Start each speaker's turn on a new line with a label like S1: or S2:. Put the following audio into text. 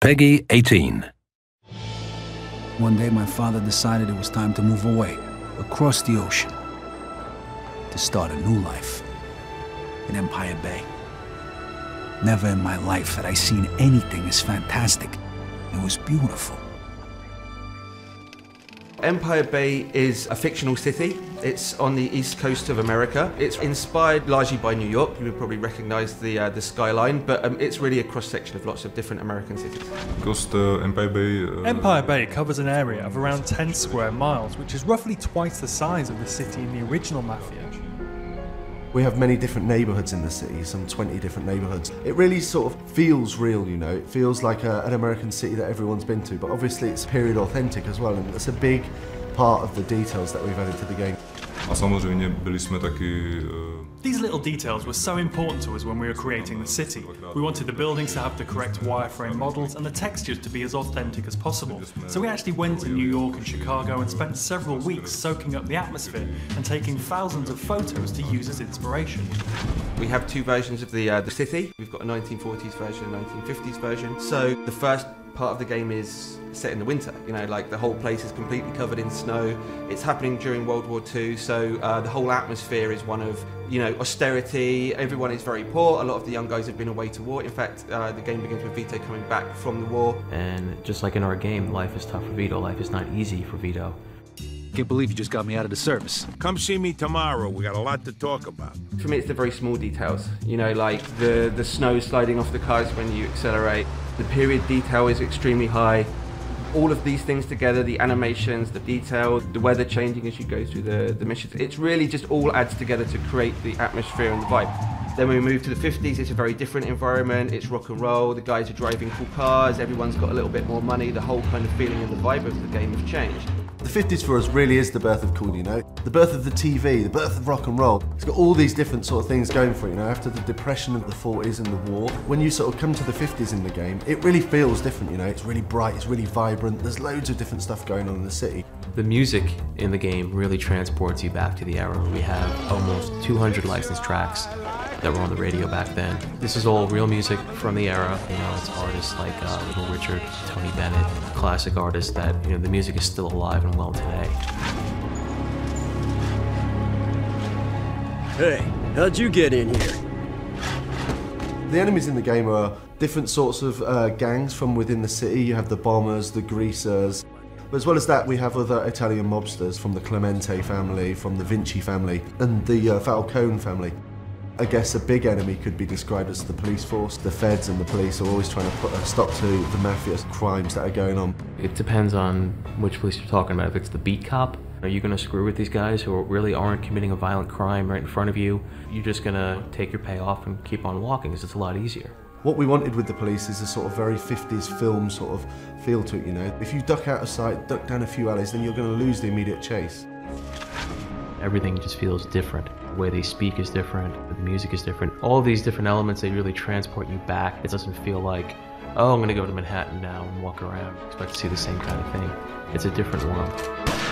S1: Peggy 18.
S2: One day, my father decided it was time to move away, across the ocean, to start a new life in Empire Bay. Never in my life had I seen anything as fantastic. It was beautiful.
S3: Empire Bay is a fictional city. It's on the east coast of America. It's inspired largely by New York. You would probably recognize the uh, the skyline, but um, it's really a cross section of lots of different American cities.
S4: Coast uh, Empire Bay. Uh,
S5: Empire Bay covers an area of around 10 square miles, which is roughly twice the size of the city in the original Mafia.
S6: We have many different neighbourhoods in the city, some 20 different neighbourhoods. It really sort of feels real, you know. It feels like a, an American city that everyone's been to, but obviously it's period authentic as well, and it's a big part of the details that we've added to the game.
S4: A samozřejmě byli jsme taky uh,
S5: These little details were so important to us when we were creating the city. We wanted the buildings to have the correct wireframe models and the textures to be as authentic as possible. So we actually went to New York and Chicago and spent several weeks soaking up the atmosphere and taking thousands of photos to use as inspiration.
S3: We have two versions of the uh, the city. We've got a 1940s version, and a 1950s version. So the first part of the game is set in the winter. You know, like the whole place is completely covered in snow. It's happening during World War II, so uh, the whole atmosphere is one of you know austerity. Everyone is very poor. A lot of the young guys have been away to war. In fact, uh, the game begins with Vito coming back from the war.
S7: And just like in our game, life is tough for Vito. Life is not easy for Vito.
S2: Can't believe you just got me out of the service.
S8: Come see me tomorrow. We got a lot to talk about.
S3: For me, it's the very small details. You know, like the the snow sliding off the cars when you accelerate. The period detail is extremely high. All of these things together, the animations, the detail, the weather changing as you go through the, the missions, it's really just all adds together to create the atmosphere and the vibe. Then when we move to the 50s, it's a very different environment. It's rock and roll. The guys are driving cool cars. Everyone's got a little bit more money. The whole kind of feeling and the vibe of the game have changed.
S6: The 50s for us really is the birth of cool, you know? The birth of the TV, the birth of rock and roll. It's got all these different sort of things going for it, you know? After the depression of the 40s and the war, when you sort of come to the 50s in the game, it really feels different, you know? It's really bright, it's really vibrant, there's loads of different stuff going on in the city.
S7: The music in the game really transports you back to the era. We have almost 200 licensed tracks that were on the radio back then. This is all real music from the era. You know, it's artists like uh, Little Richard, Tony Bennett, classic artists that you know the music is still alive and well today.
S9: Hey, how'd you get in here?
S6: The enemies in the game are different sorts of uh, gangs from within the city. You have the bombers, the greasers. But as well as that, we have other Italian mobsters from the Clemente family, from the Vinci family, and the uh, Falcone family. I guess a big enemy could be described as the police force. The feds and the police are always trying to put a stop to the mafia's crimes that are going on.
S7: It depends on which police you're talking about. If it's the beat cop, are you going to screw with these guys who really aren't committing a violent crime right in front of you? You're just going to take your payoff and keep on walking because it's a lot easier.
S6: What we wanted with the police is a sort of very 50s film sort of feel to it, you know. If you duck out of sight, duck down a few alleys, then you're going to lose the immediate chase.
S7: Everything just feels different. The way they speak is different, the music is different. All these different elements, they really transport you back. It doesn't feel like, oh, I'm going to go to Manhattan now and walk around. Expect to see the same kind of thing. It's a different world.